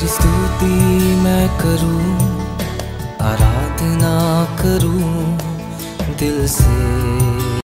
भक्ति मैं करूँ आराधना करूँ दिल से